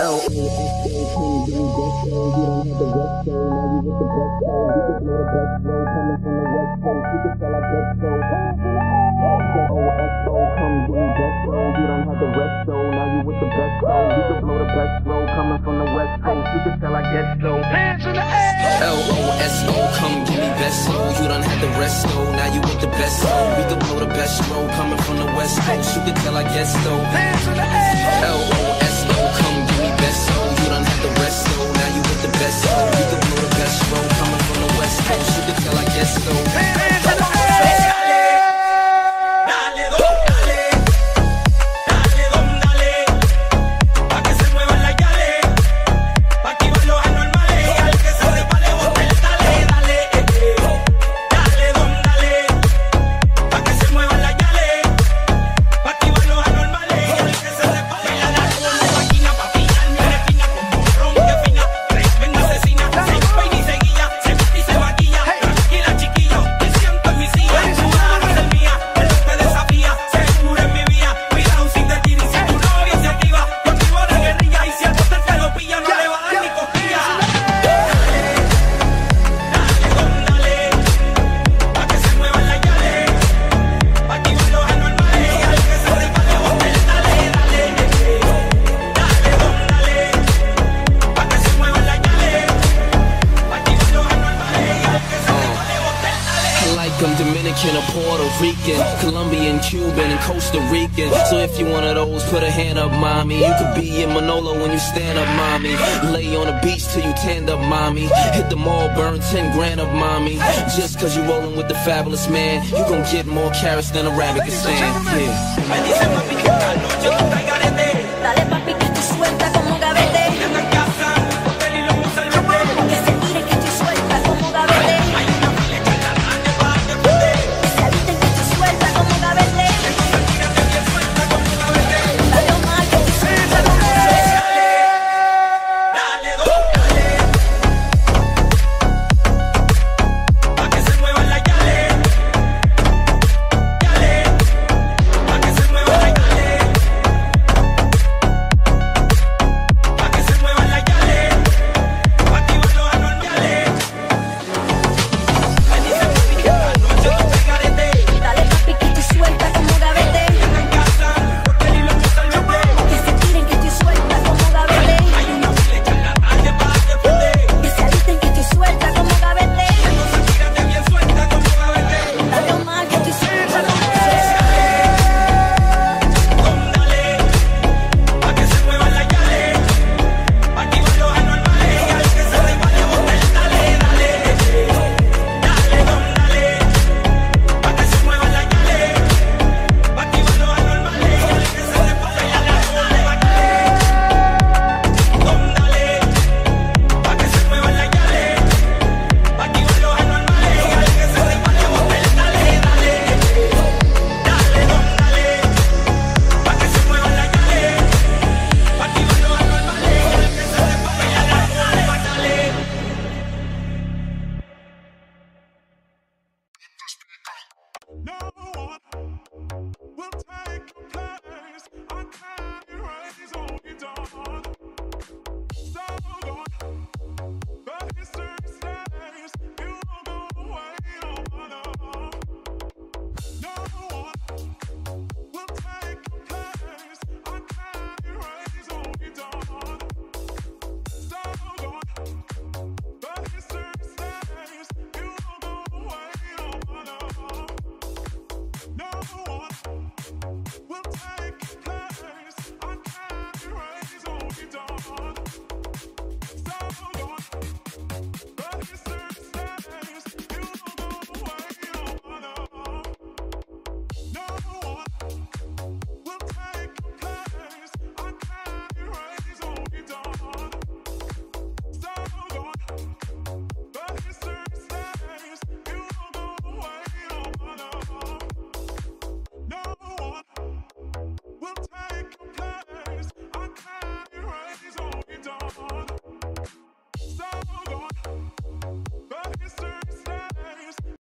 L-O-S-O, come give me best soul. You done had the rest so now you with the best flow We can blow the best flow coming from the West Coast. You can sell like Desto. Hands in the air. L O S O, come Billy Desto. You don't have the rest though, now you with the best soul. We can blow the best roll coming from the west coast. You can tell I guess though. L-O-S-O, I like them Dominican or Puerto Rican, Colombian, Cuban, and Costa Rican. So if you one of those, put a hand up, mommy. You could be in Manolo when you stand up, mommy. Lay on the beach till you tanned up, mommy. Hit the mall, burn 10 grand up, mommy. Just cause you rolling with the Fabolous man, you gon' get more carrots than a rabbit can stand. Yeah. dark.